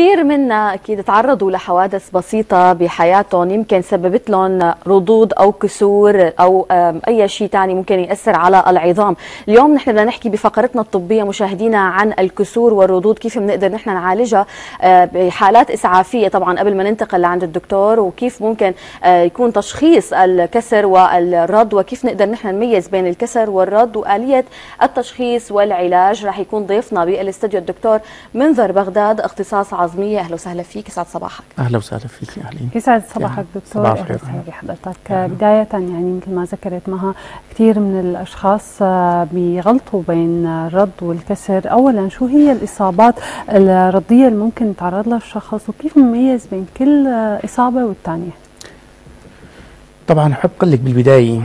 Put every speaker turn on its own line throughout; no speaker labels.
كثير منا أكيد تعرضوا لحوادث بسيطة بحياتهم. يمكن سببت لهم ردود أو كسور أو أي شيء ثاني ممكن يأثر على العظام. اليوم نحن بدنا نحكي بفقرتنا الطبية مشاهدينا عن الكسور والردود كيف بنقدر نحن نعالجها آه، بحالات إسعافية طبعا قبل ما ننتقل لعند الدكتور وكيف ممكن آه، يكون تشخيص الكسر والرد وكيف نقدر نحن نميز بين الكسر والرد وآلية التشخيص والعلاج. رح يكون ضيفنا بالأستوديو الدكتور منذر بغداد اختصاص عظمية. أهلا وسهلا فيك. يسعد صباحك.
أهلا وسهلا فيك أهلين.
يسعد صباحك دكتور. أهلا وسهلا بحضرتك بداية يعني مثل ما ذكرت مها كثير من الأشخاص آه، بيغلطوا بين الرد والكسر. اولا شو هي الإصابات الردية اللي ممكن يتعرض لها الشخص وكيف نميز بين كل إصابة والثانية؟
طبعا احب أقول لك بالبداية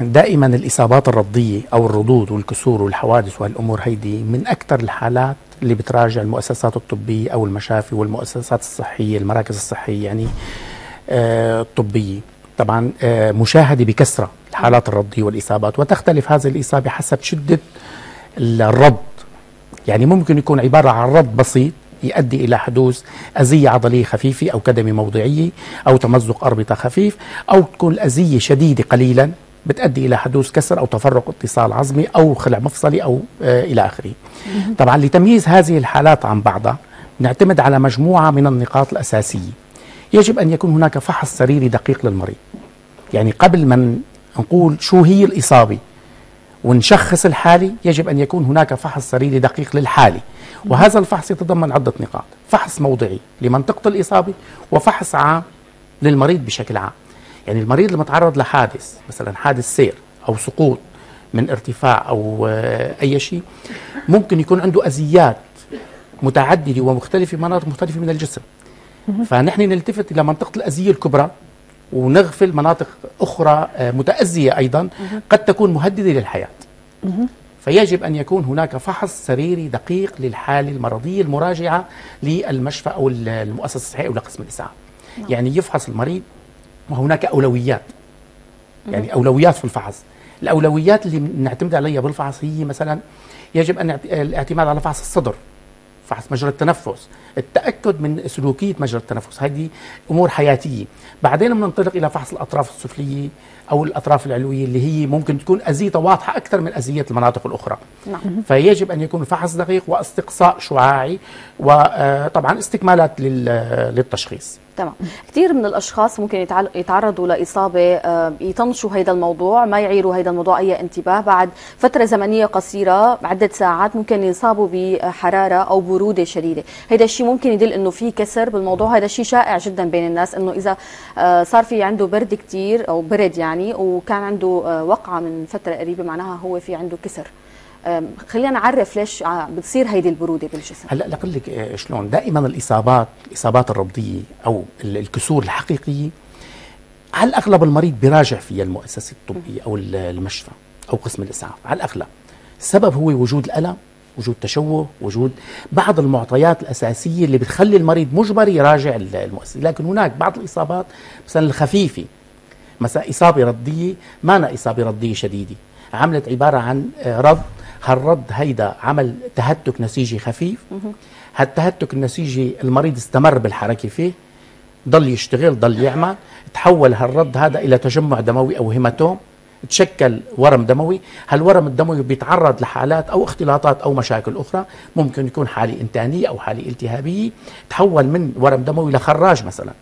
دائما الإصابات الردية أو الردود والكسور والحوادث وهالامور هيدي من أكثر الحالات اللي بتراجع المؤسسات الطبية أو المشافي والمؤسسات الصحية المراكز الصحية يعني آه الطبية. طبعا آه مشاهدة بكثرة الحالات الرديه والإصابات وتختلف هذه الإصابة حسب شدة الرد. يعني ممكن يكون عبارة عن رد بسيط يؤدي إلى حدوث أذية عضلية خفيفة أو كدمة موضعية أو تمزق أربطة خفيف أو تكون الأذية شديدة قليلا. بتؤدي إلى حدوث كسر أو تفرق اتصال عظمي أو خلع مفصلي أو آه إلى آخره. طبعا لتمييز هذه الحالات عن بعضها نعتمد على مجموعة من النقاط الأساسية. يجب أن يكون هناك فحص سريري دقيق للمريض. يعني قبل ما نقول شو هي الإصابة ونشخص الحالة يجب أن يكون هناك فحص سريري دقيق للحالة وهذا الفحص يتضمن عدة نقاط فحص موضعي لمنطقة الإصابة وفحص عام للمريض بشكل عام يعني المريض المتعرض لحادث مثلا حادث سير أو سقوط من ارتفاع أو أي شيء ممكن يكون عنده أزيات متعددة ومختلفة في مناطق مختلفة من الجسم. فنحن نلتفت إلى منطقة الأزية الكبرى ونغفل مناطق أخرى متأزية أيضا قد تكون مهددة للحياة. فيجب أن يكون هناك فحص سريري دقيق للحالة المرضية المراجعة للمشفى أو المؤسسة الصحية أو لقسم الإسعاف. نعم. يعني يفحص المريض وهناك أولويات. يعني أولويات في الفحص. الأولويات اللي نعتمد عليها بالفحص هي مثلا يجب أن الاعتماد على فحص الصدر فحص مجرى التنفس التأكد من سلوكية مجرى التنفس. هذه أمور حياتية. بعدين بننطلق إلى فحص الأطراف السفلية أو الأطراف العلوية اللي هي ممكن تكون ازيتها واضحة أكثر من أزية المناطق الأخرى. نعم. فيجب أن يكون فحص دقيق واستقصاء شعاعي وطبعا استكمالات للتشخيص.
تمام كثير من الأشخاص ممكن يتعرضوا لإصابة آه، يطنشوا هذا الموضوع ما يعيروا هذا الموضوع أي انتباه. بعد فترة زمنية قصيرة عدة ساعات ممكن يصابوا بحرارة أو برودة شديدة. هذا الشيء ممكن يدل إنه في كسر بالموضوع. هذا الشيء شائع جدا بين الناس إنه إذا آه، صار في عنده برد كثير أو برد يعني وكان عنده آه، وقعة من فترة قريبة معناها هو في عنده كسر. خلينا نعرف ليش بتصير هيدي البرودة بالجسم.
هلأ لقول لك آه، شلون دائما الإصابات الإصابات الربضية أو الكسور الحقيقية على الاغلب المريض بيراجع فيها المؤسسة الطبية أو المشفى أو قسم الإسعاف؟ على الاغلب السبب هو وجود الألم وجود تشوه وجود بعض المعطيات الأساسية اللي بتخلي المريض مجبر يراجع المؤسسة. لكن هناك بعض الإصابات مثلا الخفيفة مثلا إصابة ردية ما إصابة ردية شديدة. عملت عبارة عن آه، رد هالرد هيدا عمل تهتك نسيجي خفيف؟ هالتهتك النسيجي المريض استمر بالحركة فيه ضل يشتغل ضل يعمل. تحول هالرد هذا إلى تجمع دموي أو هيماتوم. تشكل ورم دموي. هالورم الدموي بيتعرض لحالات أو اختلاطات أو مشاكل أخرى؟ ممكن يكون حالة إنتانية أو حالة التهابية. تحول من ورم دموي لخراج مثلا.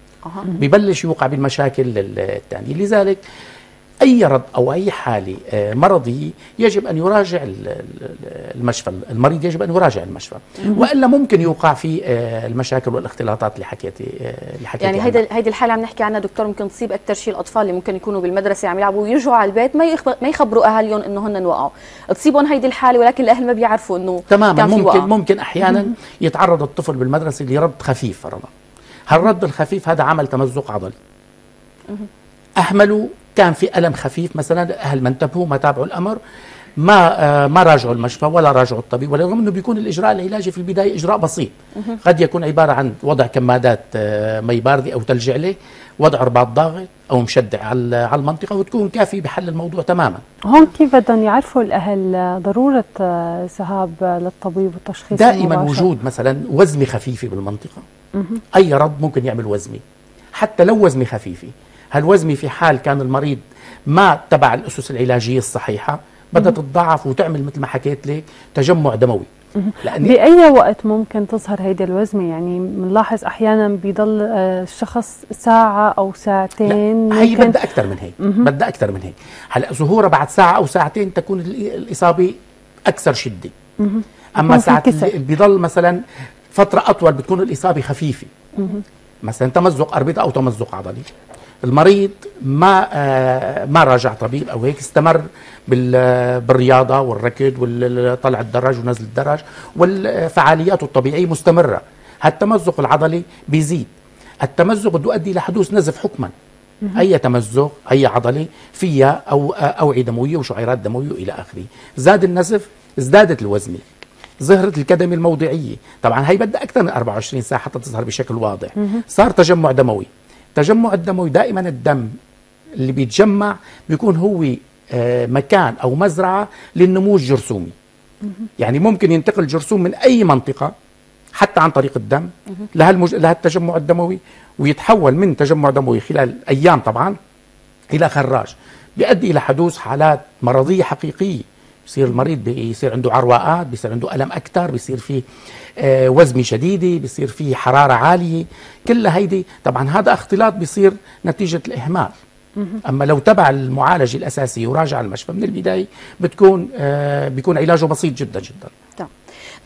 ببلش يوقع بالمشاكل الثانية لذلك أي رد أو أي حالة آه، مرضية يجب أن يراجع المشفى المريض يجب أن يراجع المشفى. وإلا ممكن يوقع في آه، المشاكل والاختلاطات اللي حكيتي
آه، اللي حكيتي يعني هيدي هيدي الحالة عم نحكي عنها دكتور ممكن تصيب أكثر شيء الأطفال اللي ممكن يكونوا بالمدرسة عم يلعبوا ويرجعوا على البيت ما ما يخبروا أهاليهم إنه هن وقعوا. تصيبهم هيدي الحالة ولكن الأهل ما بيعرفوا إنه
تماما كان ممكن وقع. ممكن أحيانا يتعرض الطفل بالمدرسة لرد خفيف فرضا هالرد الخفيف هذا عمل تمزق عضلي. أهملوا كان في ألم خفيف مثلا أهل ما انتبهوا ما تابعوا الأمر ما آه، ما راجعوا المشفى ولا راجعوا الطبيب ولرغم إنه بيكون الإجراء العلاجي في البداية إجراء بسيط. قد يكون عبارة عن وضع كمادات آه، مي باردة أو ثلج عليه وضع رباط ضاغط أو مشدع على المنطقة وتكون كافي بحل الموضوع تماما.
هون كيف بدهم يعرفوا الأهل ضرورة آه، ذهاب للطبيب والتشخيص
دائما
المباشر؟
وجود مثلا وزمه خفيفة بالمنطقة. أي رد ممكن يعمل وزمه حتى لو وزمه خفيفة هالوزمه في حال كان المريض ما تبع الأسس العلاجية الصحيحة بدها تتضاعف وتعمل مثل ما حكيت لك تجمع دموي. لأن
بأي وقت ممكن تظهر هيدي الوزمة؟ يعني بنلاحظ أحيانا بيضل آه، الشخص ساعة أو ساعتين
لا هي بدها أكثر من هيك بدها أكثر من هيك. هلأ ظهورها بعد ساعة أو ساعتين تكون ال- الإصابة أكثر شدة. أما
يكون في
ساعات بيضل مثلا فترة أطول بتكون الإصابة خفيفة. مثلا تمزق أربطة أو تمزق عضلي. المريض ما آه ما راجع طبيب أو هيك استمر بال- بالرياضة والركض وطلع الدرج ونزل الدرج والفعاليات الطبيعية مستمرة. هالتمزق العضلي بيزيد. التمزق بده يؤدي إلى حدوث نزف حكما. أي تمزق أي عضله فيها أو أوعية دموية وشعيرات دموية إلى آخره. زاد النزف ازدادت الوزنه ظهرت الكدمه الموضعية. طبعا هي بدها أكثر من 24 ساعة حتى تظهر بشكل واضح. صار تجمع دموي. التجمع الدموي دائما الدم اللي بيتجمع بيكون هو آه، مكان أو مزرعة للنمو الجرثومي. يعني ممكن ينتقل جرثوم من أي منطقة حتى عن طريق الدم لهالمج... لهالتجمع الدموي ويتحول من تجمع دموي خلال أيام طبعا إلى خراج بيؤدي إلى حدوث حالات مرضية حقيقية. بصير المريض بيصير عنده عرواءات بيصير عنده ألم أكثر بيصير فيه آه، وزمه شديدة بيصير فيه حرارة عالية كلها هيدي طبعا هذا اختلاط بيصير نتيجة الإهمال. أما لو تبع المعالجة الأساسية وراجع المشفى من البداية بتكون آه، بيكون علاجه بسيط جدا جدا.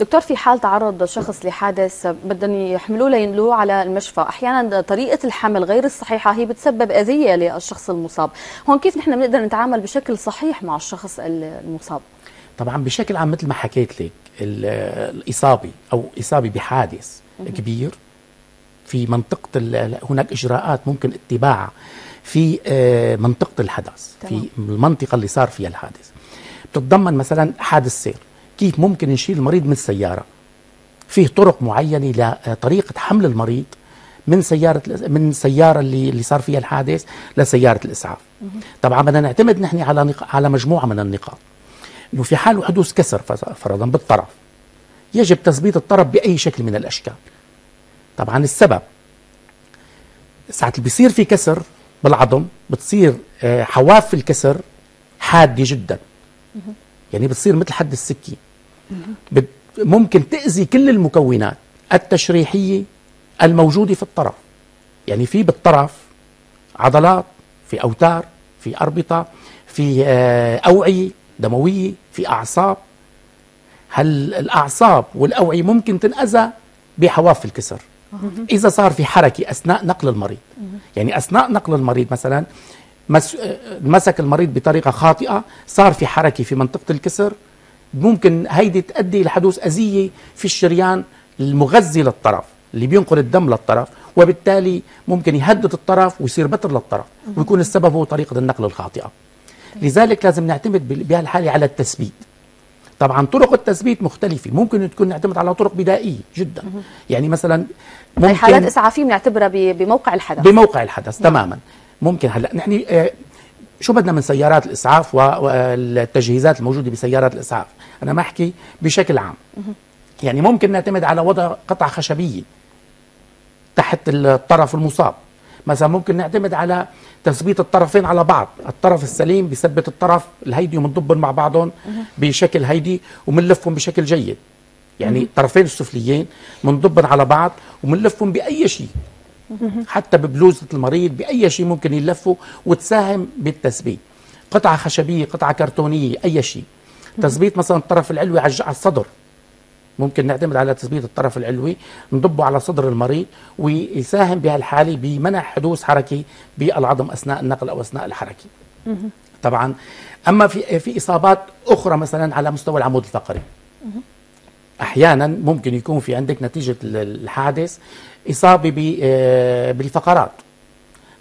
دكتور في حال تعرض شخص لحادث بدهم يحملوه لينقلوه على المشفى أحيانا طريقة الحمل غير الصحيحة هي بتسبب أذية للشخص المصاب. هون كيف نحن بنقدر نتعامل بشكل صحيح مع الشخص المصاب؟
طبعا بشكل عام مثل ما حكيت لك ال- الإصابة أو إصابة بحادث كبير في منطقة هناك إجراءات ممكن اتباعها في آه، منطقة الحدث في. المنطقة اللي صار فيها الحادث. بتتضمن مثلا حادث سير. كيف ممكن نشيل المريض من السيارة؟ فيه طرق معينة لطريقه حمل المريض من سيارة الإس- من السياره اللي اللي صار فيها الحادث لسيارة الإسعاف. طبعا بدنا نعتمد نحن على على مجموعة من النقاط. إنه في حال حدوث كسر فرضا بالطرف يجب تثبيت الطرف بأي شكل من الأشكال. طبعا السبب ساعة اللي بيصير في كسر بالعظم بتصير آه، حواف الكسر حادة جدا. يعني بتصير مثل حد السكين. ممكن تأذي كل المكونات التشريحية الموجودة في الطرف. يعني في بالطرف عضلات في أوتار في أربطة في آه، أوعية دموية في أعصاب. هل الأعصاب والأوعية ممكن تنأذى؟ بحواف الكسر. إذا صار في حركة أثناء نقل المريض. يعني أثناء نقل المريض مثلا. آه، مسك المريض بطريقة خاطئة صار في حركة في منطقة الكسر ممكن هيدي تؤدي لحدوث أذية في الشريان المغذي للطرف اللي بينقل الدم للطرف وبالتالي ممكن يهدد الطرف ويصير بتر للطرف ويكون السبب هو طريقة النقل الخاطئة. لذلك لازم نعتمد بهالحالة على التثبيت. طبعا طرق التثبيت مختلفة ممكن تكون نعتمد على طرق بدائية جدا. يعني مثلا
هي حالات
ممكن
إسعافية بنعتبرها بموقع الحدث.
بموقع الحدث تماما. ممكن هلأ نحن آه، شو بدنا من سيارات الإسعاف والتجهيزات الموجودة بسيارات الإسعاف؟ أنا ما احكي بشكل عام. يعني ممكن نعتمد على وضع قطعه خشبية تحت الطرف المصاب. مثلا ممكن نعتمد على تثبيت الطرفين على بعض. الطرف السليم بيثبت الطرف الهيدي ومنضبهم مع بعضهم بشكل هيدي ومنلفهم بشكل جيد. يعني الطرفين السفليين منضبن على بعض ومنلفهم بأي شيء. حتى ببلوزة المريض بأي شيء ممكن يلفوا وتساهم بالتثبيت. قطعة خشبية قطعة كرتونية أي شيء. تثبيت مثلا الطرف العلوي على الصدر. ممكن نعتمد على تثبيت الطرف العلوي نضبه على صدر المريض ويساهم بهالحالة بمنع حدوث حركة بالعظم أثناء النقل أو أثناء الحركة. طبعا أما في في إصابات أخرى مثلا على مستوى العمود الفقري. أحيانا ممكن يكون في عندك نتيجة ال- الحادث اصابه آه، بالفقرات.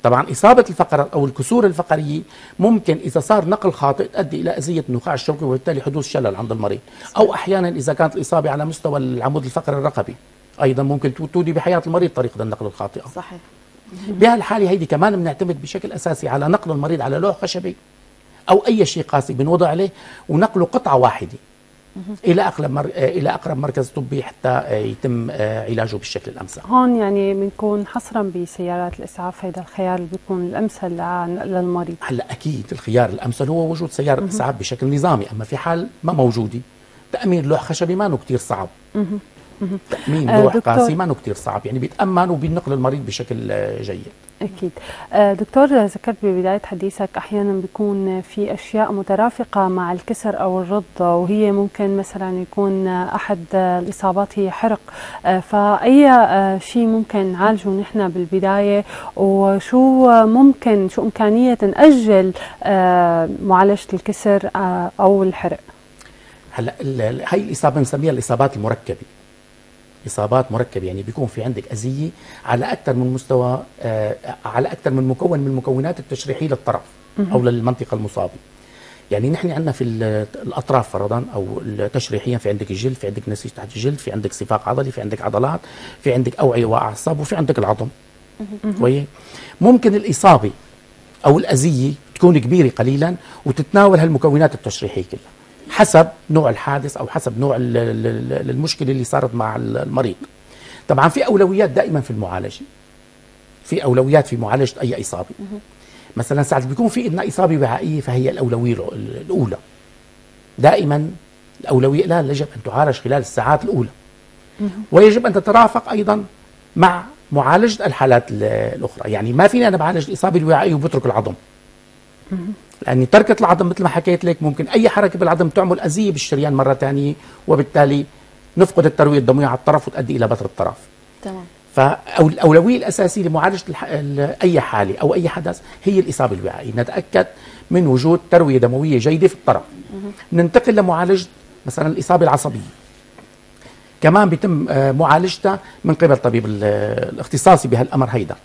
طبعا إصابة الفقرة أو الكسور الفقرية ممكن إذا صار نقل خاطئ تؤدي إلى أذية النخاع الشوكي وبالتالي حدوث شلل عند المريض. أو أحيانا إذا كانت الإصابة على مستوى العمود الفقري الرقبي أيضا ممكن تودي بحياة المريض طريقة النقل الخاطئة.
صحيح.
بهالحالة هيدي كمان بنعتمد بشكل أساسي على نقل المريض على لوح خشبي أو أي شيء قاسي بنوضع عليه ونقله قطعة واحدة. إلى أقرب مر... إلى أقرب مركز طبي حتى يتم علاجه بالشكل الأمثل.
هون يعني بنكون حصرا بسيارات الإسعاف هذا الخيار اللي بيكون الأمثل للمريض.
هلأ أكيد الخيار الأمثل هو وجود سيارة إسعاف بشكل نظامي، أما في حال ما موجودة تأمين لوح خشبي ما كثير صعب. تامين لوح قاسي؟ ما كثير صعب، يعني بيتامن وبينقل المريض بشكل جيد.
أكيد. آه، دكتور ذكرت ببداية حديثك أحيانا بيكون في أشياء مترافقة مع الكسر أو الرض وهي ممكن مثلا يكون أحد الإصابات هي حرق. آه، فأي آه، شيء ممكن نعالجه نحن بالبداية؟ وشو ممكن شو إمكانية نأجل معالجة الكسر أو الحرق؟
هلأ هي الإصابة بنسميها الإصابات المركبة. اصابات مركبه يعني بيكون في عندك أذية على أكثر من مستوى آه على أكثر من مكون من المكونات التشريحية للطرف أو للمنطقة المصابة. يعني نحن عندنا في الأطراف فرضا أو تشريحيا في عندك الجلد في عندك نسيج تحت الجلد في عندك صفاق عضلي في عندك عضلات في عندك أوعية واعصاب وفي عندك العظم. كويس؟ ممكن الإصابة أو الأذية تكون كبيرة قليلا وتتناول هالمكونات التشريحية كلها. حسب نوع الحادث أو حسب نوع المشكلة اللي صارت مع المريض. طبعا في أولويات دائما في المعالجة. في أولويات في معالجة أي إصابة. مثلا ساعات بيكون في عندنا إصابة وعائية فهي الأولوية الأولى. دائما الأولوية لا يجب أن تعالج خلال الساعات الأولى. ويجب أن تترافق أيضا مع معالجة الحالات الأخرى. يعني ما فيني أنا بعالج الإصابة الوعائية وبترك العظم. لأن تركة العظم مثل ما حكيت لك ممكن أي حركة بالعظم تعمل أذية بالشريان مرة ثانية وبالتالي نفقد التروية الدموية على الطرف وتؤدي إلى بتر الطرف.
تمام.
فالأولوية الأساسية لمعالجة أي حالة أو أي حدث هي الإصابة الوعائية. نتأكد من وجود تروية دموية جيدة في الطرف. ننتقل لمعالجة مثلا الإصابة العصبية. كمان بيتم آه، معالجتها من قبل طبيب الاختصاصي بهالأمر هيدا.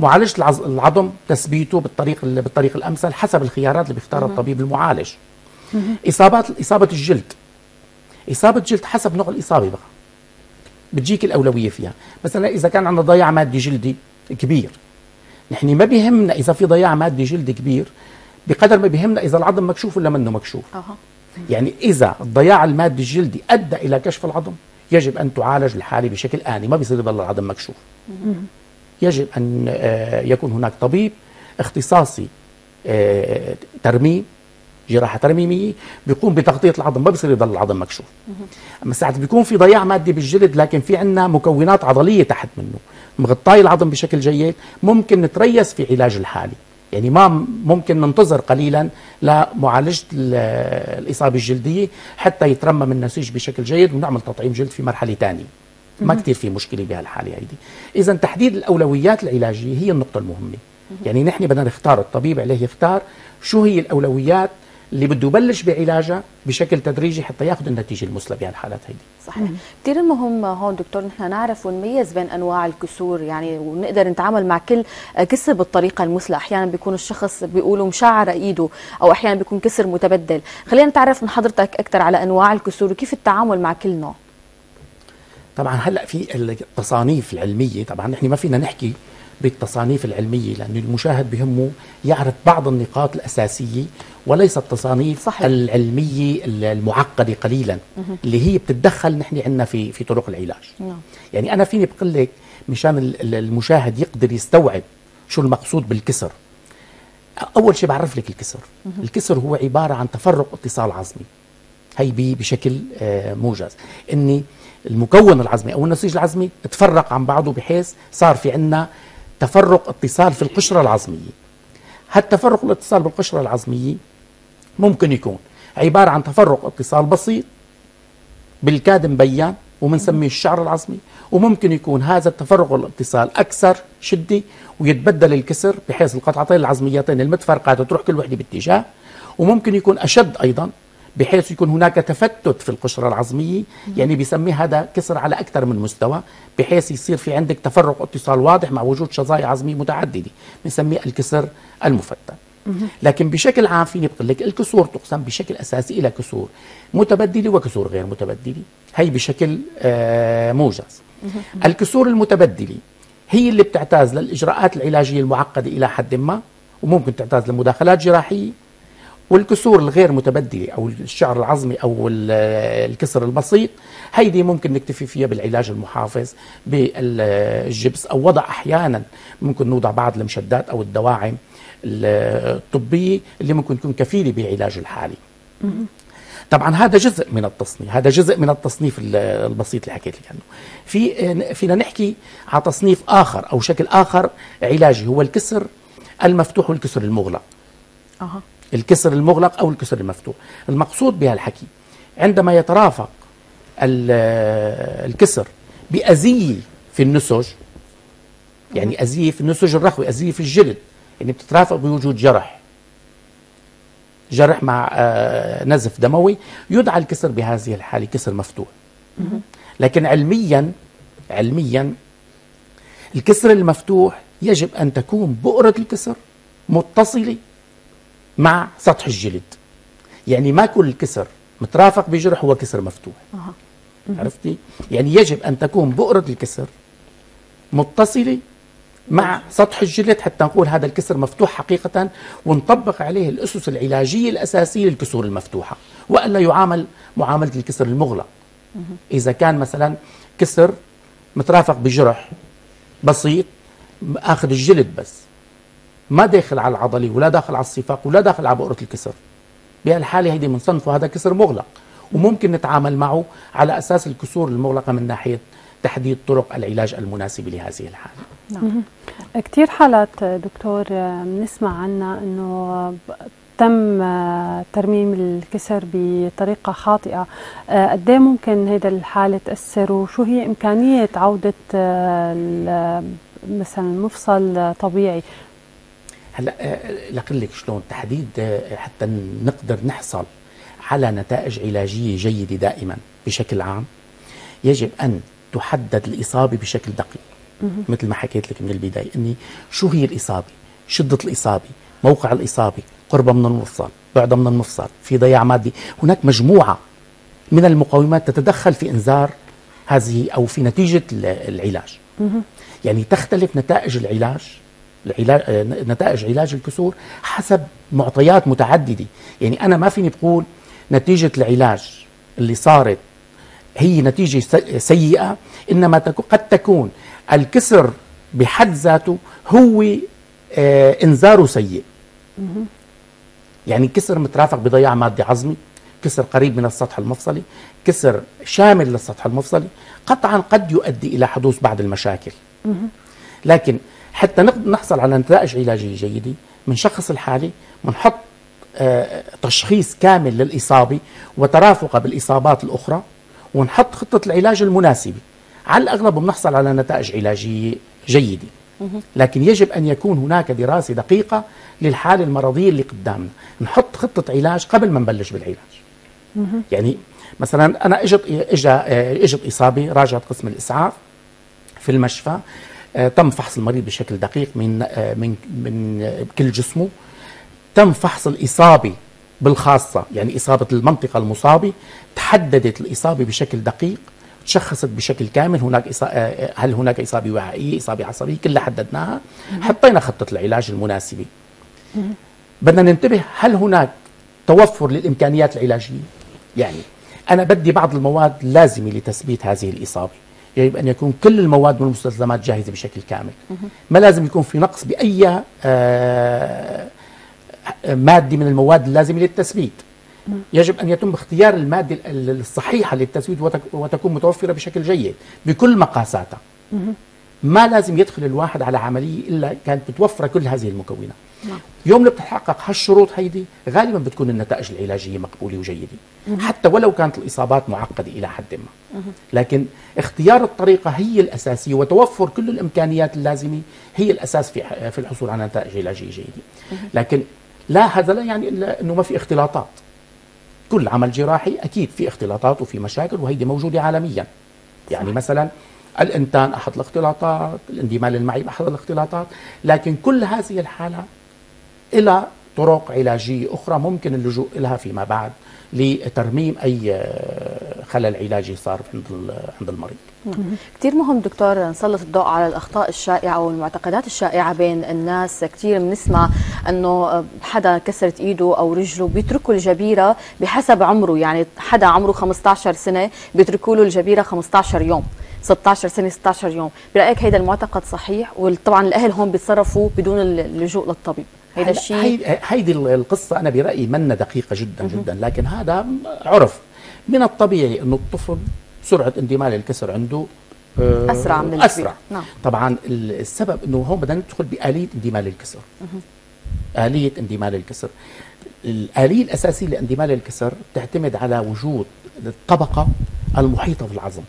معالجه العظم تثبيته بالطريق بالطريق الأمثل حسب الخيارات اللي بيختارها الطبيب المعالج. اصابات إصابة الجلد. إصابة جلد حسب نوع الإصابة بقى. بتجيك الأولوية فيها. مثلا إذا كان عندنا ضياع مادي جلدي كبير. نحن ما بيهمنا إذا في ضياع مادي جلدي كبير بقدر ما بيهمنا إذا العظم مكشوف ولا منه مكشوف. أه. يعني إذا الضياع المادي الجلدي أدى إلى كشف العظم يجب أن تعالج الحالة بشكل آني ما بيصير يضل العظم مكشوف. يجب أن آه، يكون هناك طبيب اختصاصي آه، ترميم جراحة ترميمية بيقوم بتغطية العظم ما بصير يضل العظم مكشوف. أما ساعات بيكون في ضياع مادي بالجلد لكن في عندنا مكونات عضلية تحت منه. مغطاي العظم بشكل جيد ممكن نتريث في علاج الحالي. يعني ما ممكن ننتظر قليلا لمعالجة الإصابة الجلدية حتى يترمم النسيج بشكل جيد ونعمل تطعيم جلد في مرحلة ثانية. ما كثير في مشكلة بهالحالة هيدي. اذا تحديد الأولويات العلاجية هي النقطة المهمة. يعني نحن بدنا نختار الطبيب عليه يختار شو هي الأولويات اللي بده يبلش بعلاجها بشكل تدريجي حتى ياخذ النتيجة المثلى بهالحالات هيدي.
صحيح. كثير مهم هون دكتور نحن نعرف ونميز بين أنواع الكسور يعني ونقدر نتعامل مع كل كسر بالطريقة المثلى. أحيانا بيكون الشخص بيقولوا مشعر إيده أو أحيانا بيكون كسر متبدل. خلينا نتعرف من حضرتك أكثر على أنواع الكسور وكيف التعامل مع كل نوع.
طبعا هلأ في التصانيف العلمية طبعا نحن ما فينا نحكي بالتصانيف العلمية لأنه المشاهد بهمه يعرف بعض النقاط الأساسية وليس التصانيف صحيح. العلمية المعقدة قليلا اللي هي بتتدخل نحن عندنا في في طرق العلاج. نعم. يعني أنا فيني بقول لك مشان المشاهد يقدر يستوعب شو المقصود بالكسر. أول شيء بعرف لك الكسر. الكسر هو عبارة عن تفرق اتصال عظمي. هي بشكل آه، موجز. إني المكون العظمي أو النسيج العظمي تفرق عن بعضه بحيث صار في عندنا تفرق اتصال في القشرة العظميه هالتفرق الاتصال بالقشرة العظميه ممكن يكون عبارة عن تفرق اتصال بسيط بالكاد مبين وبنسميه الشعر العظمي وممكن يكون هذا التفرق والاتصال أكثر شدة ويتبدل الكسر بحيث القطعتين العظميتين المتفرقات تروح كل وحدة باتجاه وممكن يكون أشد أيضا بحيث يكون هناك تفتت في القشرة العظمية يعني بيسميه هذا كسر على أكثر من مستوى بحيث يصير في عندك تفرق اتصال واضح مع وجود شظايا عظمية متعددة بنسميه الكسر المفتت. لكن بشكل عام فيني بقول لك الكسور تقسم بشكل أساسي إلى كسور متبدلة وكسور غير متبدلة. هي بشكل آه موجز. الكسور المتبدلة هي اللي بتعتاز للإجراءات العلاجية المعقدة إلى حد ما وممكن تعتاز لمداخلات جراحية والكسور الغير متبدله أو الشعر العظمي أو الكسر البسيط هيدي ممكن نكتفي فيها بالعلاج المحافظ بالجبس أو وضع أحيانا ممكن نوضع بعض المشدات أو الدواعم الطبيه اللي ممكن تكون كفيله بعلاج الحالي. طبعا هذا جزء من التصنيف، هذا جزء من التصنيف البسيط اللي حكيت لك عنه. في فينا نحكي على تصنيف آخر أو شكل آخر علاجي هو الكسر المفتوح والكسر المغلق. أه. الكسر المغلق أو الكسر المفتوح، المقصود بهالحكي عندما يترافق الكسر بأزية في النسج يعني أزية في النسج الرخوي أزية في الجلد يعني بتترافق بوجود جرح. جرح مع آه، نزف دموي يدعى الكسر بهذه الحالة كسر مفتوح. لكن علميا علميا الكسر المفتوح يجب أن تكون بؤرة الكسر متصلة. مع سطح الجلد. يعني ما كل الكسر مترافق بجرح هو كسر مفتوح. عرفتي؟ يعني يجب أن تكون بؤرة الكسر متصلة مع سطح الجلد حتى نقول هذا الكسر مفتوح حقيقة ونطبق عليه الأسس العلاجية الأساسية للكسور المفتوحة وألا يعامل معاملة الكسر المغلق. إذا كان مثلا كسر مترافق بجرح بسيط آخذ الجلد بس. ما داخل على العضلة ولا داخل على الصفاق ولا داخل على بؤرة الكسر. بهالحالة هيدي بنصنفه هذا كسر مغلق. وممكن نتعامل معه على أساس الكسور المغلقة من ناحية تحديد طرق العلاج المناسبة لهذه الحالة.
نعم. كثير حالات دكتور بنسمع عنها أنه تم ترميم الكسر بطريقة خاطئة. قد إيه ممكن هذا الحالة تأثر؟ وشو هي إمكانية عودة مثلا مفصل طبيعي؟
هلا لقل لك شلون؟ تحديد حتى نقدر نحصل على نتائج علاجية جيدة دائما بشكل عام يجب أن تحدد الإصابة بشكل دقيق. مثل ما حكيت لك من البداية أني شو هي الإصابة؟ شدة الإصابة موقع الإصابة قربة من المفصل بعدها من المفصل في ضياع مادي. هناك مجموعة من المقومات تتدخل في إنذار هذه أو في نتيجة العلاج. يعني تختلف نتائج العلاج العلاج نتائج علاج الكسور حسب معطيات متعددة. يعني أنا ما فيني بقول نتيجة العلاج اللي صارت هي نتيجة سيئة إنما قد تكون الكسر بحد ذاته هو آه إنذاره سيء. يعني كسر مترافق بضياع مادي عظمي كسر قريب من السطح المفصلي كسر شامل للسطح المفصلي قطعا قد يؤدي إلى حدوث بعض المشاكل. لكن حتى نحصل على نتائج علاجية جيدة من شخص الحالة بنحط آه تشخيص كامل للإصابة وترافقه بالإصابات الأخرى ونحط خطة العلاج المناسبة. على الأغلب بنحصل على نتائج علاجية جيدة. لكن يجب أن يكون هناك دراسة دقيقة للحالة المرضية اللي قدامنا. نحط خطة علاج قبل ما نبلش بالعلاج. يعني مثلا أنا إجت إجا إجت إصابة راجعت قسم الإسعاف في المشفى. تم فحص المريض بشكل دقيق من آه، من من كل جسمه. تم فحص الإصابة بالخاصة يعني إصابة المنطقة المصابة. تحددت الإصابة بشكل دقيق تشخصت بشكل كامل. هناك آه، آه، هل هناك إصابة وعائية إصابة عصبية؟ كلها حددناها. حطينا خطة العلاج المناسبة. بدنا ننتبه هل هناك توفر للإمكانيات العلاجية؟ يعني أنا بدي بعض المواد لازمة لتثبيت هذه الإصابة. يجب أن يكون كل المواد والمستلزمات جاهزة بشكل كامل. ما لازم يكون في نقص بأي آه مادة من المواد اللازمة للتثبيت. يجب أن يتم اختيار المادة الصحيحة للتثبيت وتكون متوفرة بشكل جيد بكل مقاساتها. ما لازم يدخل الواحد على عملية إلا كانت متوفرة كل هذه المكونات. نعم. يوم اللي بتتحقق هالشروط هيدي غالبا بتكون النتائج العلاجية مقبولة وجيدة. حتى ولو كانت الإصابات معقدة إلى حد ما. لكن اختيار الطريقة هي الأساسية وتوفر كل الإمكانيات اللازمة هي الأساس في في الحصول على نتائج علاجية جيدة. لكن لا هذا لا يعني إلا أنه ما في اختلاطات. كل عمل جراحي أكيد في اختلاطات وفي مشاكل وهيدي موجودة عالميا. يعني. مثلا الإنتان احد الاختلاطات الاندمال المعيب احد الاختلاطات. لكن كل هذه الحالات إلى طرق علاجية أخرى ممكن اللجوء لها فيما بعد لترميم أي خلل علاجي صار عند عند المريض.
كثير مهم دكتور نسلط الضوء على الأخطاء الشائعة والمعتقدات الشائعة بين الناس. كثير بنسمع إنه حدا كسرت إيده أو رجله بيتركوا الجبيرة بحسب عمره. يعني حدا عمره 15 سنة بيتركوا له الجبيرة 15 يوم 16 سنة 16 يوم. برأيك هذا المعتقد صحيح؟ وطبعا الأهل هون بيتصرفوا بدون اللجوء للطبيب. هيدا الشيء
هيدي القصة أنا برأيي منا دقيقة جدا جدا لكن هذا عرف. من الطبيعي إنه الطفل سرعة اندمال الكسر عنده
آه، أسرع من
أسرع. نعم. طبعا السبب إنه هون بدنا ندخل بآلية اندمال الكسر. آلية اندمال الكسر. الآلية الأساسية لاندمال الكسر تعتمد على وجود الطبقة المحيطة بالعظم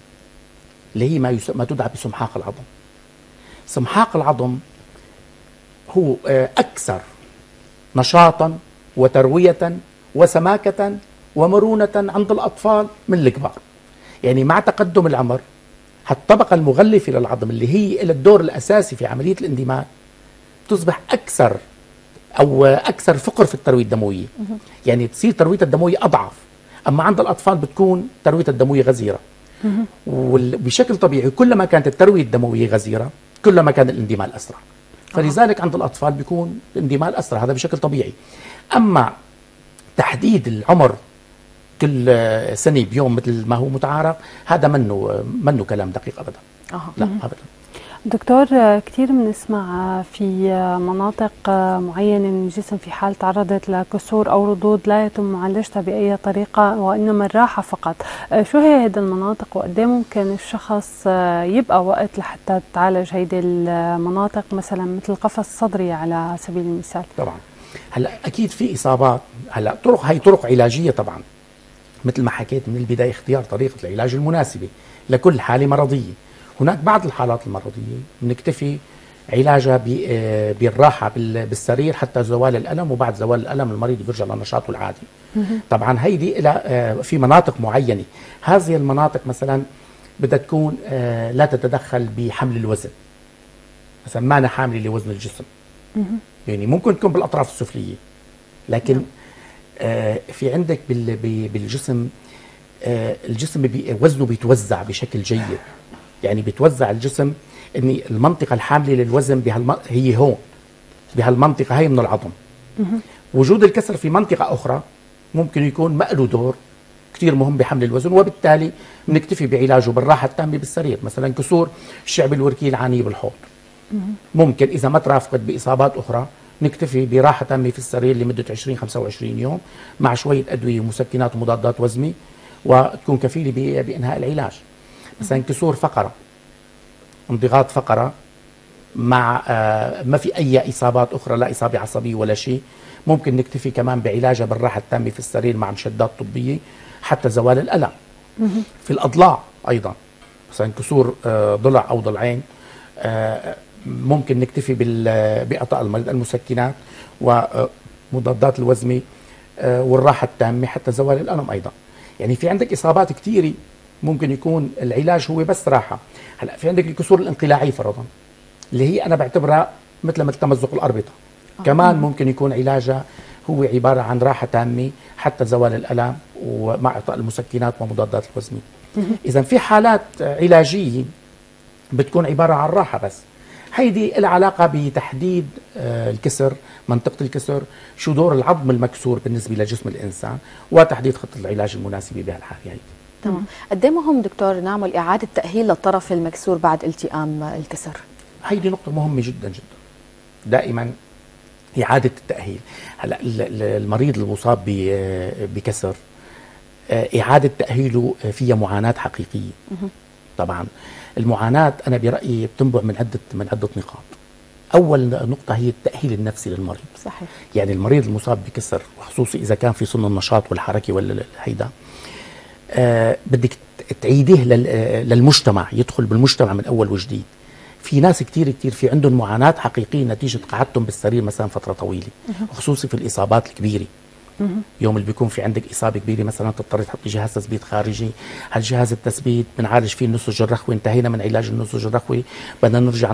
اللي هي ما ما تدعى بسمحاق العظم. سمحاق العظم هو آه، أكثر نشاطا وترويه وسماكه ومرونه عند الأطفال من الكبار. يعني مع تقدم العمر هالطبقة المغلفة للعظم اللي هي إلى الدور الأساسي في عملية الاندماج تصبح أكثر أو أكثر فقر في التروية الدموية. يعني تصير تروية الدموية أضعف أما عند الأطفال بتكون تروية الدموية غزيرة. وبشكل طبيعي كلما كانت التروية الدموية غزيرة كلما كان الاندمال أسرع. فلذلك عند الأطفال بيكون الاندمال أسرع هذا بشكل طبيعي. أما تحديد العمر كل سنة بيوم مثل ما هو متعارف هذا منه منه كلام دقيق ابدا.
أه. لا ابدا.
دكتور كثير بنسمع في مناطق معينة من الجسم في حال تعرضت لكسور أو ردود لا يتم معالجتها بأي طريقة وإنما الراحة فقط. شو هي هذه المناطق وقد إيه ممكن الشخص يبقى وقت لحتى تعالج هيدي المناطق مثلا مثل القفص الصدري على سبيل المثال؟
طبعا. هلأ أكيد في إصابات هلأ طرق هي طرق علاجية طبعا. مثل ما حكيت من البداية اختيار طريقة العلاج المناسبة لكل حالة مرضية. هناك بعض الحالات المرضية بنكتفي علاجها آه، بالراحة بالسرير حتى زوال الألم وبعد زوال الألم المريض بيرجع لنشاطه العادي. طبعا هيدي آه، في مناطق معينة. هذه المناطق مثلا بدها تكون آه، لا تتدخل بحمل الوزن. مثلا ما حاملة لوزن الجسم. يعني ممكن تكون بالأطراف السفلية. لكن نعم. في عندك بالجسم الجسم وزنه بيتوزع بشكل جيد. يعني بيتوزع الجسم إن المنطقة الحاملة للوزن بهالم... هي هون بهالمنطقة هي من العظم. وجود الكسر في منطقة أخرى ممكن يكون ما له دور كثير مهم بحمل الوزن وبالتالي بنكتفي بعلاجه بالراحة التامة بالسرير مثلا كسور الشعب الوركي العنيه بالحوض. ممكن إذا ما ترافقت بإصابات أخرى نكتفي براحة تامة في السرير لمدة 20 25 يوم مع شوية أدوية ومسكنات ومضادات وزمي وتكون كفيلة بإنهاء العلاج. مثلا كسور فقرة انضغاط فقرة مع آه ما في أي إصابات أخرى لا إصابة عصبية ولا شيء. ممكن نكتفي كمان بعلاجها بالراحة التامة في السرير مع مشدات طبية حتى زوال الألم. في الأضلاع أيضا مثلا كسور آه ضلع أو ضلعين آه ممكن نكتفي بإعطاء المريض المسكنات ومضادات الوزمة آه، والراحة التامة حتى زوال الألم أيضا. يعني في عندك إصابات كثيرة ممكن يكون العلاج هو بس راحة. هلا في عندك الكسور الانقلاعية فرضا اللي هي أنا بعتبرها مثل مثل تمزق الأربطة. آه. كمان ممكن يكون علاجها هو عبارة عن راحة تامة حتى زوال الألم ومع إعطاء المسكنات ومضادات الوزمة إذا في حالات علاجية بتكون عبارة عن راحة بس. هيدي العلاقة بتحديد آه، الكسر منطقة الكسر شو دور العظم المكسور بالنسبة لجسم الإنسان وتحديد خطة العلاج المناسبة بهالحالة هيدي
تمام. قد إيه مهم دكتور نعمل إعادة تأهيل للطرف المكسور بعد التئام الكسر؟
هيدي نقطة مهمة جدا جدا. دائما إعادة التأهيل. هلأ المريض المصاب بكسر آه، إعادة تأهيله فيها معاناة حقيقية. طبعا المعاناة أنا برأيي بتنبع من عدة من عدة نقاط. أول نقطة هي التأهيل النفسي للمريض.
صحيح.
يعني المريض المصاب بكسر وخصوصي إذا كان في سن النشاط والحركة ولا هيدا بدك تعيديه للمجتمع يدخل بالمجتمع من أول وجديد. في ناس كثير كثير في عندهم معاناة حقيقية نتيجة قعدتهم بالسرير مثلا فترة طويلة وخصوصي في الإصابات الكبيرة. يوم اللي بيكون في عندك إصابة كبيرة مثلا تضطر تحطي جهاز تثبيت خارجي هالجهاز التثبيت بنعالج فيه النسج الرخوي انتهينا من علاج النسج الرخوي بدنا نرجع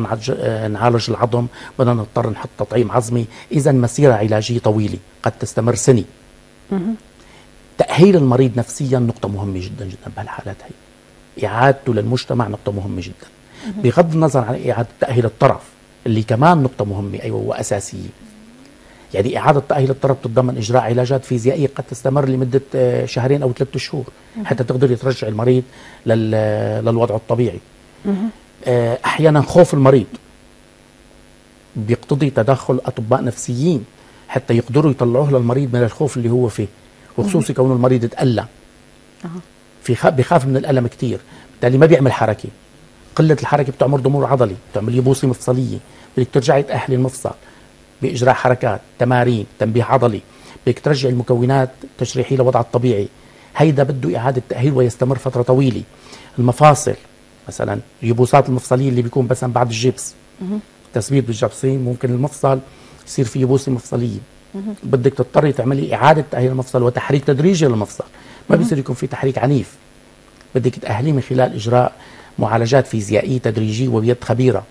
نعالج العظم بدنا نضطر نحط تطعيم عظمي. اذا مسيرة علاجية طويلة قد تستمر سنة. تأهيل المريض نفسيا نقطة مهمة جدا جدا بهالحالات هي. إعادته للمجتمع نقطة مهمة جدا. بغض النظر عن إعادة تأهيل الطرف اللي كمان نقطة مهمة أيوه واساسيه يعني إعادة تأهيل الطرف تتضمن إجراء علاجات فيزيائية قد تستمر لمدة آه، شهرين أو ثلاثة شهور حتى تقدر ترجع المريض للوضع الطبيعي. آه، أحيانا خوف المريض. بيقتضي تدخل أطباء نفسيين حتى يقدروا يطلعوه للمريض من الخوف اللي هو فيه. وخصوصي كون المريض تألم في بيخاف من الألم كثير بالتالي ما بيعمل حركة. قلة الحركة بتعمل ضمور عضلي بتعمل يبوسي مفصلية بدك ترجعي تأهلي المفصل. بإجراء حركات تمارين تنبيه عضلي. بدك ترجع المكونات التشريحيه لوضعها الطبيعي. هيدا بده إعادة تأهيل ويستمر فترة طويلة. المفاصل مثلا اليبوسات المفصلية اللي بيكون مثلا بعد الجبس. تثبيت بالجبسين ممكن المفصل يصير فيه يبوسه مفصلية. بدك تضطري تعملي إعادة تأهيل المفصل وتحريك تدريجي للمفصل ما بيصير يكون في تحريك عنيف. بدك تأهليه من خلال إجراء معالجات فيزيائية تدريجية وبيد خبيرة.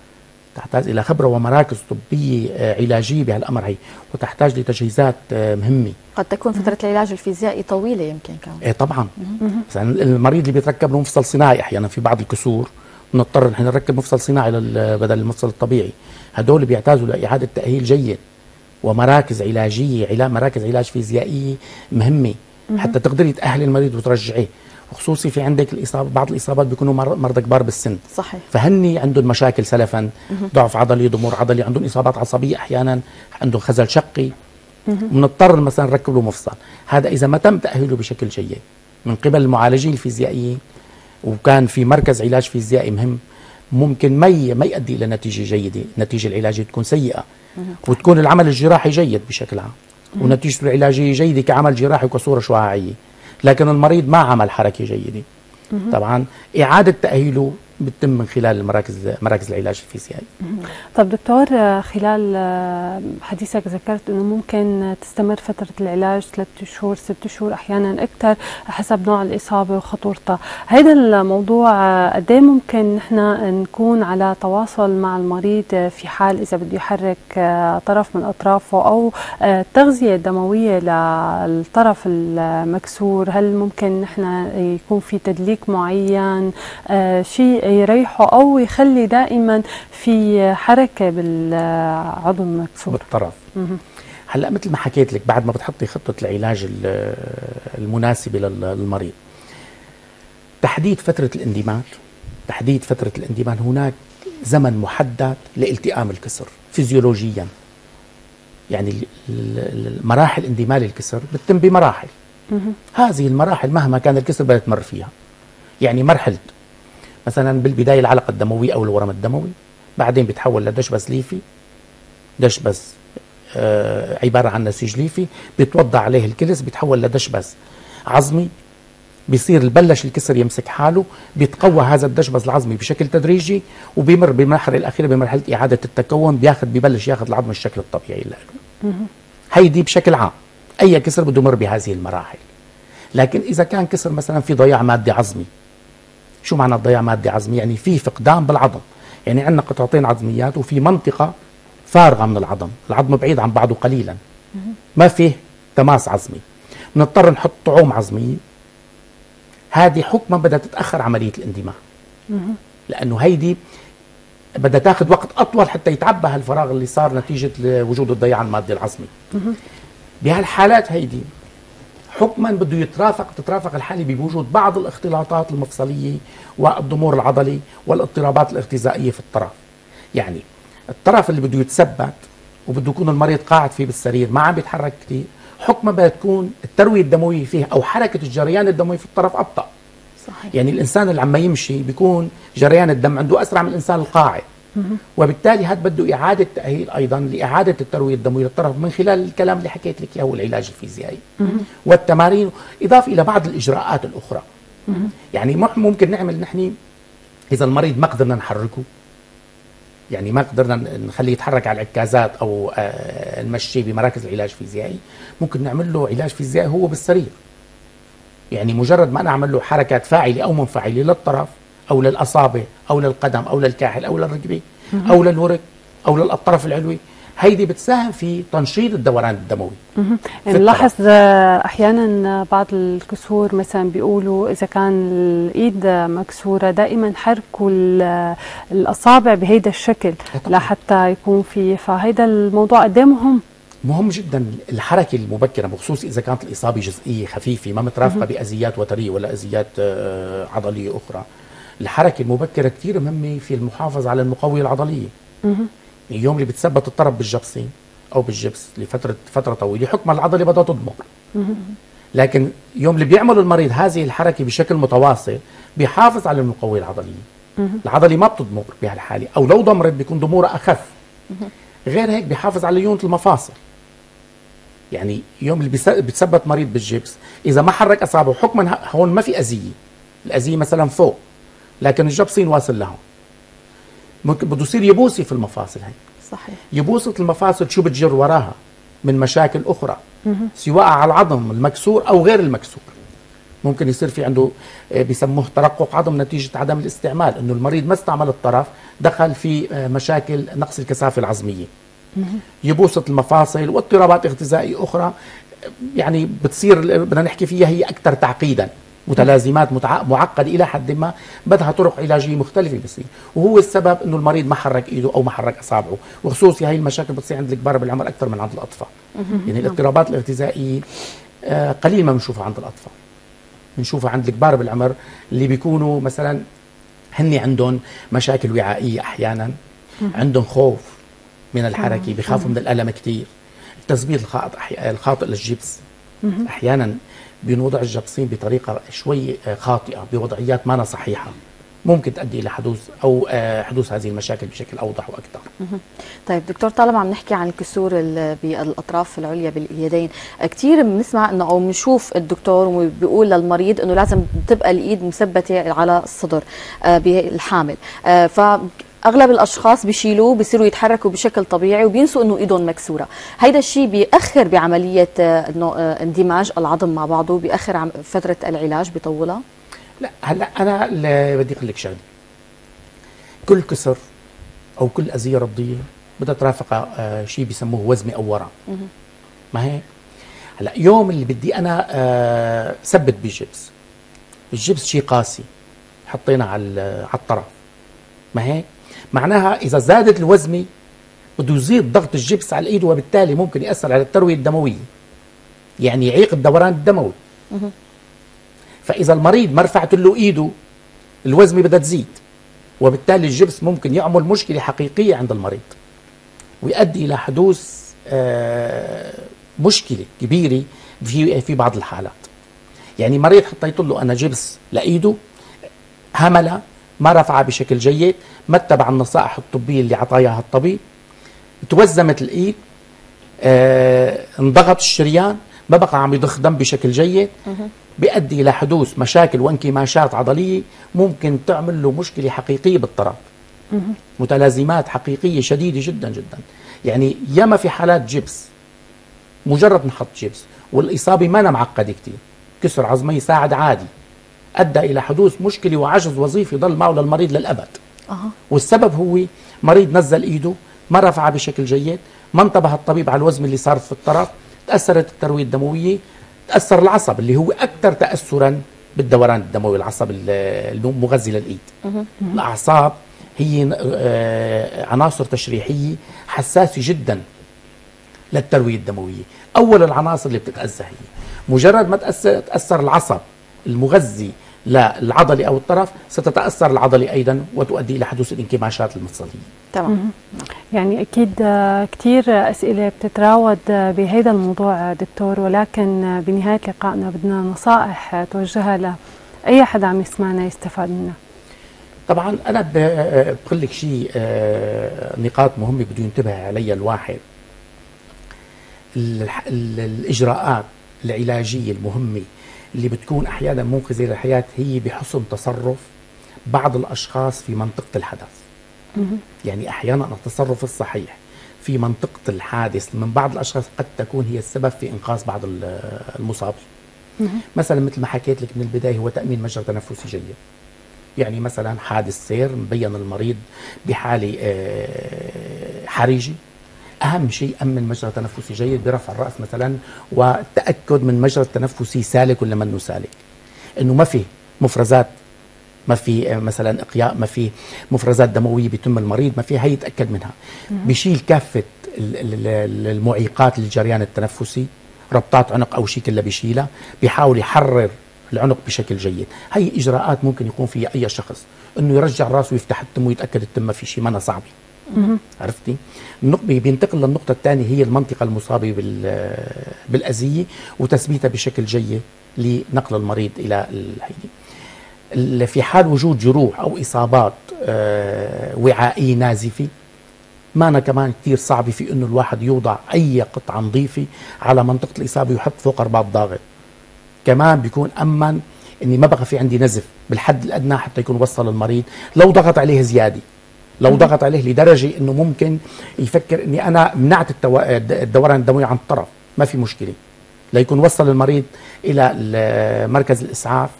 تحتاج إلى خبرة ومراكز طبية آه، علاجية بهالأمر هي. وتحتاج لتجهيزات آه، مهمة.
قد تكون فترة العلاج الفيزيائي طويلة يمكن كمان.
إيه طبعا. مثلا المريض اللي بيتركب له مفصل صناعي أحيانا في بعض الكسور بنضطر نحن نركب مفصل صناعي بدل المفصل الطبيعي. هدول بيحتاجوا لإعادة تأهيل جيد. ومراكز علاجية علاج مراكز علاج فيزيائية مهمة حتى تقدري تأهلي المريض وترجعيه. وخصوصي في عندك الإصابة بعض الإصابات بيكونوا مرضى كبار بالسن.
صحيح.
فهني عندهم مشاكل سلفا. ضعف عضلي ضمور عضلي عندهم إصابات عصبية أحيانا عندهم خزل شقي. بنضطر مثلا نركب له مفصل. هذا إذا ما تم تأهيله بشكل جيد. من قبل المعالجين الفيزيائيين وكان في مركز علاج فيزيائي مهم. ممكن ما ما يؤدي إلى نتيجة جيدة، النتيجه العلاجيه تكون سيئة. وتكون العمل الجراحي جيد بشكل عام. ونتيجته العلاجيه جيدة كعمل جراحي وكصورة شعاعية. لكن المريض ما عمل حركة جيدة. طبعا إعادة تأهيله بتتم من خلال المراكز مراكز العلاج الفيزيائي.
طب دكتور خلال حديثك ذكرت إنه ممكن تستمر فترة العلاج ثلاث شهور ست شهور أحيانا أكثر حسب نوع الإصابة وخطورتها، هذا الموضوع قد إيه ممكن نحن نكون على تواصل مع المريض في حال إذا بده يحرك طرف من أطرافه أو التغذيه الدمويه للطرف المكسور، هل ممكن نحن يكون في تدليك معين؟ شيء يريحه أو يخلي دائما في حركة بالعضو المكسور
بالطرف. هلأ مثل ما حكيت لك بعد ما بتحطي خطة العلاج المناسبة للمريض تحديد فترة الاندماج. تحديد فترة الاندماج هناك زمن محدد لالتئام الكسر فيزيولوجيا. يعني مراحل اندمال الكسر بتتم بمراحل. هذه المراحل مهما كان الكسر بدها تمر فيها. يعني مرحلة مثلا بالبداية العلقة الدموية أو الورم الدموي بعدين بيتحول لدشبذ ليفي دشبذ آه عبارة عن نسيج ليفي بيتوضع عليه الكلس بيتحول لدشبذ عظمي بيصير البلش الكسر يمسك حاله بيتقوى هذا الدشبذ العظمي بشكل تدريجي وبيمر بالمرحلة الأخيرة بمرحلة إعادة التكون بياخذ ببلش ياخذ العظم الشكل الطبيعي له. هيدي بشكل عام أي كسر بده يمر بهذه المراحل. لكن إذا كان كسر مثلا في ضياع مادي عظمي شو معنى ضياع مادة عظمية يعني في فقدان بالعظم. يعني عندنا قطعتين عظميات وفي منطقة فارغة من العظم. العظم بعيد عن بعضه قليلا. ما فيه تماس عظمي بنضطر نحط طعوم عظمية هذه حكما بدها تتأخر عملية الاندماج لأنه هيدي بدها تاخذ وقت أطول حتى يتعبى هالفراغ اللي صار نتيجة وجود الضياع المادي العظمي بهالحالات هيدي حكما بده يترافق تترافق الحالة بوجود بعض الاختلاطات المفصلية والضمور العضلي والاضطرابات الاغتذائيه في الطرف. يعني الطرف اللي بده يتثبت وبده يكون المريض قاعد فيه بالسرير ما عم بيتحرك كثير حكما بدها تكون التروية الدموية فيه أو حركة الجريان الدموي في الطرف أبطأ. صحيح. يعني الإنسان اللي عم يمشي بيكون جريان الدم عنده أسرع من الإنسان القاعد. وبالتالي هذا بده إعادة تأهيل أيضا لإعادة التروية الدموية للطرف من خلال الكلام اللي حكيت لك إياه والعلاج الفيزيائي والتمارين إضافة إلى بعض الإجراءات الأخرى. يعني ممكن نعمل نحن إذا المريض ما قدرنا نحركه. يعني ما قدرنا نخليه يتحرك على العكازات أو آه، نمشيه بمراكز العلاج الفيزيائي. ممكن نعمل له علاج فيزيائي هو بالسرير يعني مجرد ما أنا اعمل له حركات فاعلة أو منفعلة للطرف أو للأصابع أو للقدم أو للكاحل أو للركبه أو للورك أو للطرف العلوي. هيدي بتساهم في تنشيط الدوران الدموي.
نلاحظ أحيانا بعض الكسور مثلا بيقولوا إذا كان الإيد مكسورة دائما حركوا الأصابع بهيدا الشكل لحتى يكون في فهيدا الموضوع قد مهم.
مهم جدا الحركة المبكرة بخصوص إذا كانت الإصابة جزئية خفيفة ما مترافقة بأذيات وترية ولا أذيات آه، عضلية أخرى. الحركة المبكرة كثير مهمة في المحافظة على المقويه العضلية. اليوم اللي بتثبت الطرف بالجبسين أو بالجبس لفتره فترة طويلة حكم العضلة بدها تضمر لكن يوم اللي بيعمل المريض هذه الحركة بشكل متواصل بيحافظ على المقويه العضلية. العضلة ما بتضمر بهالحالة أو لو ضمرت بيكون ضمورها أخف. غير هيك بيحافظ على ليونة المفاصل. يعني يوم اللي بتثبت مريض بالجبس إذا ما حرك أصابعه حكما هون ما في أذية. الأذية مثلا فوق. لكن الجبسين واصل لهون ممكن بده يصير يبوسي في المفاصل هي.
صحيح.
يبوسة المفاصل شو بتجر وراها؟ من مشاكل أخرى. سواء على العظم المكسور أو غير المكسور. ممكن يصير في عنده آه، بيسموه ترقق عظم نتيجة عدم الاستعمال إنه المريض ما استعمل الطرف دخل في آه، مشاكل نقص الكثافة العظمية. يبوسة المفاصل واضطرابات اغتذائية أخرى يعني بتصير بدنا نحكي فيها هي أكثر تعقيدا. متلازمات معقدة إلى حد ما بدها طرق علاجية مختلفة بصير. وهو السبب إنه المريض ما حرك إيده أو ما حرك أصابعه. وخصوصي هاي المشاكل بتصير عند الكبار بالعمر أكثر من عند الأطفال. يعني الاضطرابات الاغتذائيه آه، قليل ما بنشوفها عند الأطفال. بنشوفها عند الكبار بالعمر اللي بيكونوا مثلا هن عندهم مشاكل وعائية أحيانا. عندهم خوف من الحركة بخافوا من الألم كثير التثبيت الخاطئ للجبس أحيانا بنوضع الجبسين بطريقة شوي آه، خاطئة بوضعيات ما صحيحة ممكن تؤدي إلى حدوث أو آه، حدوث هذه المشاكل بشكل أوضح وأكثر.
طيب دكتور طالما عم نحكي عن الكسور بالأطراف العليا باليدين، كثير بنسمع إنه أو بنشوف الدكتور بيقول للمريض إنه لازم تبقى الإيد مثبتة على الصدر آه، بالحامل، ف أغلب الأشخاص بيشيلوه بيصيروا يتحركوا بشكل طبيعي وبينسوا إنه إيدهم مكسورة. هيدا الشيء بيأخر بعملية آه، إنه آه، اندماج العظم مع بعضه بيأخر فترة العلاج بيطولها؟
لا هلأ أنا بدي أقول لك شغلة. كل كسر أو كل أذية رضيه بدها ترافقها آه شيء بيسموه وزمه أو ورم ما هيك هلأ يوم اللي بدي أنا ثبت بالجبس الجبس شيء قاسي حطينا على على الطرف. ما هيك معناها إذا زادت الوزنة بده يزيد ضغط الجبس على الإيد وبالتالي ممكن يأثر على التروية الدموية. يعني يعيق الدوران الدموي. فإذا المريض ما رفعت له إيده الوزنة بدها تزيد. وبالتالي الجبس ممكن يعمل مشكلة حقيقية عند المريض. ويؤدي إلى حدوث آه، مشكلة كبيرة في في بعض الحالات. يعني مريض حطيت له أنا جبس لإيده هملة ما رفعها بشكل جيد ما اتبع النصائح الطبية اللي عطاياها الطبيب. توزمت الإيد آه انضغط الشريان ما بقى عم يضخ دم بشكل جيد بيؤدي إلى حدوث مشاكل وانكماشات عضلية ممكن تعمل له مشكلة حقيقية بالطرف متلازمات حقيقية شديدة جدا جدا. يعني ياما في حالات جبس مجرد نحط جبس والإصابة ما معقدة كثير كسر عظمي يساعد عادي. أدى إلى حدوث مشكلة وعجز وظيفي ضل معه للمريض للأبد أه. والسبب هو مريض نزل إيده ما رفعها بشكل جيد ما انتبه الطبيب على الوزن اللي صار في الطرف تأثرت التروية الدموية تأثر العصب اللي هو أكثر تاثرا بالدوران الدموي العصب المغذي للإيد. الأعصاب هي آه، عناصر تشريحية حساسة جدا للتروية الدموية أول العناصر اللي بتتأذى هي مجرد ما تأثر العصب المغذي للعضلة أو الطرف ستتأثر العضلة أيضا وتؤدي إلى حدوث الانكماشات المفصلية.
تمام. يعني أكيد كثير أسئلة بتتراود بهذا الموضوع دكتور. ولكن بنهاية لقائنا بدنا نصائح توجهها لأي حدا عم يسمعنا يستفاد منها.
طبعا أنا بقول لك شيء آه، نقاط مهمة بده ينتبه عليها الواحد. الإجراءات العلاجية المهمة اللي بتكون أحيانا منقذه للحياة هي بحسن تصرف بعض الأشخاص في منطقة الحدث. يعني أحيانا التصرف الصحيح في منطقة الحادث من بعض الأشخاص قد تكون هي السبب في إنقاذ بعض المصابين. مثلا مثل ما حكيت لك من البداية هو تأمين مجرى تنفسي جيد. يعني مثلا حادث سير مبين المريض بحالة آه، حرجه أهم شيء امن مجرى تنفسي. جيد برفع الرأس مثلا والتاكد من مجرى التنفسي سالك ولا منه سالك إنه ما في مفرزات ما في آه، مثلا إقياء ما في مفرزات دموية بتم المريض ما في هي يتأكد منها. بشيل كافة المعيقات للجريان التنفسي ربطات عنق أو شيء كله بيشيلها بيحاول يحرر العنق بشكل جيد. هي إجراءات ممكن يكون فيها أي شخص. إنه يرجع رأسه ويفتح التم ويتأكد التم ما في شيء ما صعبه عرفتي؟ بينتقل للنقطة الثانية هي المنطقة المصابة بالأذية وتثبيتها بشكل جيد لنقل المريض إلى الهيدي في حال وجود جروح أو إصابات آه، وعائية نازفة مانا كمان كثير صعبة في إنه الواحد يوضع أي قطعة نظيفة على منطقة الإصابة ويحط فوق رباط ضاغط. كمان بيكون أمن إني ما بقى في عندي نزف بالحد الأدنى حتى يكون وصل المريض لو ضغط عليه زيادة. لو ضغط عليه لدرجة إنه ممكن يفكر إني أنا منعت الدوران الدموي عن الطرف. ما في مشكلة. ليكون وصل المريض إلى مركز الإسعاف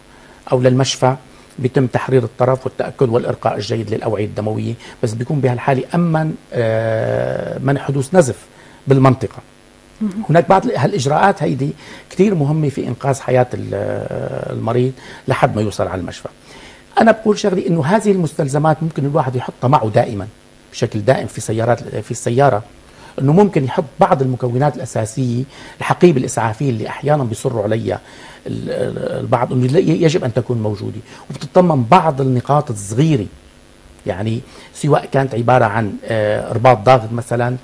أو للمشفى بيتم تحرير الطرف والتأكد والإرقاء الجيد للأوعية الدموية. بس بيكون بهالحالة أمن آه، منع حدوث نزف بالمنطقة. هناك بعض هالإجراءات هيدي كثير مهمة في إنقاذ حياة المريض لحد ما يوصل على المشفى. أنا بقول شغلي إنه هذه المستلزمات ممكن الواحد يحطها معه دائما بشكل دائم في سيارات في السيارة. إنه ممكن يحط بعض المكونات الأساسية الحقيبه الاسعافيه اللي أحيانا بيصروا عليها البعض إنه يجب أن تكون موجودة. وبتتضمن بعض النقاط الصغيرة. يعني سواء كانت عبارة عن آه، رباط ضاغط مثلا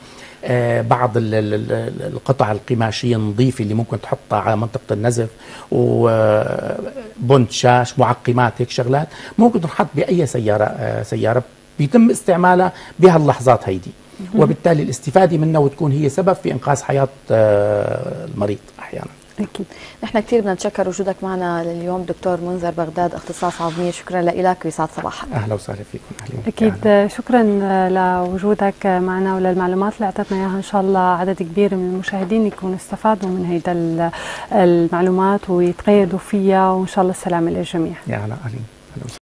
بعض القطع القماشية النظيفة اللي ممكن تحطها على منطقة النزف وبنت شاش معقمات هيك شغلات ممكن تنحط بأي سيارة آه، سيارة بيتم استعمالها بهاللحظات هيدي. وبالتالي الاستفادة منها وتكون هي سبب في إنقاذ حياة المريض أحيانا.
أكيد. نحن كثير بدنا نتشكر وجودك معنا لليوم دكتور منذر بغداد اختصاص عظمية. شكرا لك ويسعد صباحك.
أهلا وسهلا فيكم.
أهلا أكيد. أهلا. شكرا لوجودك معنا وللمعلومات اللي اعطيتنا إياها. إن شاء الله عدد كبير من المشاهدين يكونوا استفادوا من هيدا المعلومات ويتقيدوا فيها. وإن شاء الله السلامة للجميع.
يا هلا أهلا.